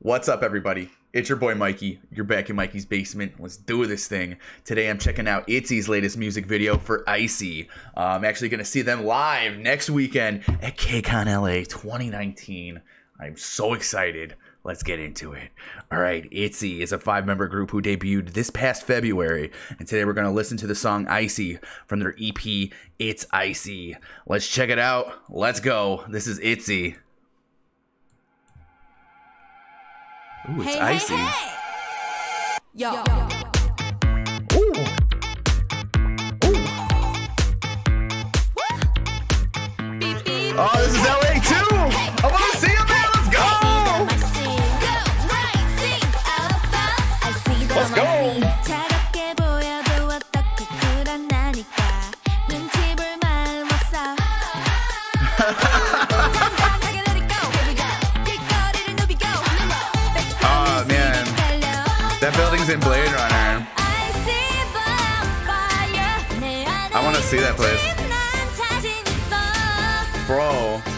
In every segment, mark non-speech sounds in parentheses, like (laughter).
What's up, everybody? It's your boy Mikey. You're back in Mikey's basement. Let's do this thing. Today I'm checking out ITZY's latest music video for Icy. Uh, I'm actually going to see them live next weekend at KCON LA 2019. I'm so excited. Let's get into it. All right, ITZY is a five member group who debuted this past February. And today we're going to listen to the song Icy from their EP, It's Icy. Let's check it out. Let's go. This is ITZY. Ooh, it's hey, icy. Hey, hey. Yo. Yo. Ooh. Ooh. Beep, beep. Oh, this is LA too. I want to see him there. Let's go. Let's go. That building's in Blade Runner. I want to see that place. Bro.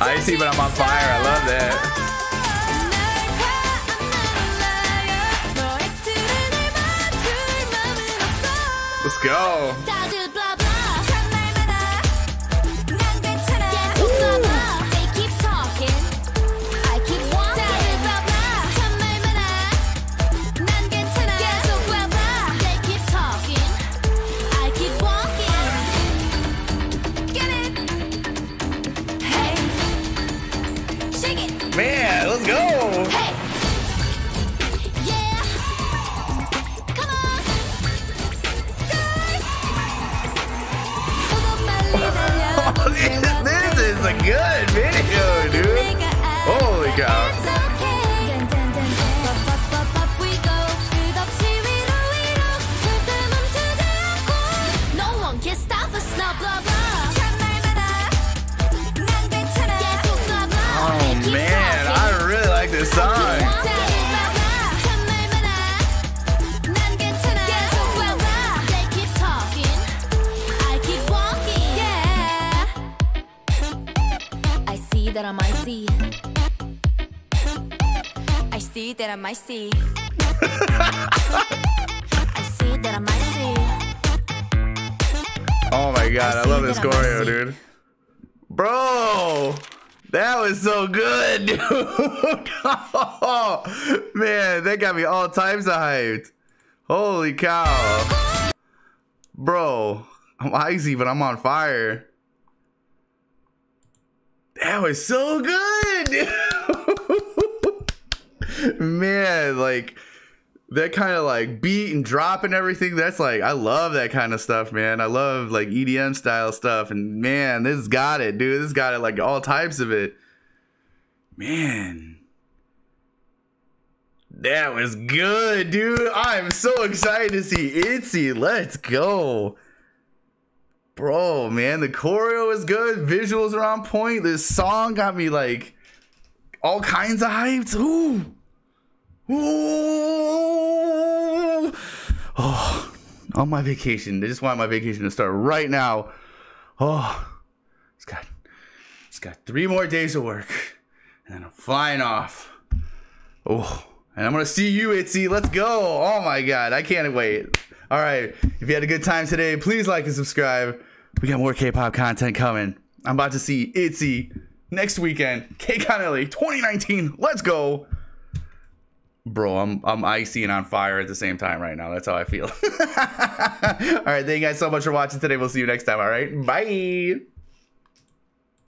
Icy, but I'm on fire. I love that. Let's go. Good video, see that I might see. I see that I might see. I see that I might see. Oh my god, I I love this choreo, dude. Bro, that was so good, (laughs) dude. Oh, (laughs) man, that got me all times hyped. Holy cow. Bro, I'm icy, but I'm on fire. That was so good. (laughs) man, like that kind of like beat and drop and everything that's like i love that kind of stuff man. I love like edm style stuff and man this got it dude. This got it like all types of it. Man. That was good dude. I'm so excited to see itzy. Let's go bro man the choreo is good visuals are on point this song got me like all kinds of hyped ooh Ooh. Oh, on my vacation. I just want my vacation to start right now. Oh, it's got, it's got three more days of work, and then I'm flying off. Oh, and I'm gonna see you, Itzy. Let's go. Oh my God, I can't wait. All right, if you had a good time today, please like and subscribe. We got more K-pop content coming. I'm about to see Itzy next weekend, KCON LA 2019. Let's go. Bro, I'm I'm icy and on fire at the same time right now. That's how I feel. (laughs) all right, thank you guys so much for watching today. We'll see you next time. All right, bye.